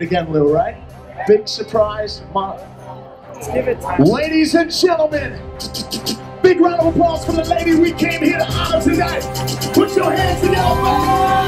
again little, right? Big surprise. Ma- Let's give it time. Ladies and gentlemen, big round of applause for the lady we came here to honor tonight. Put your hands together.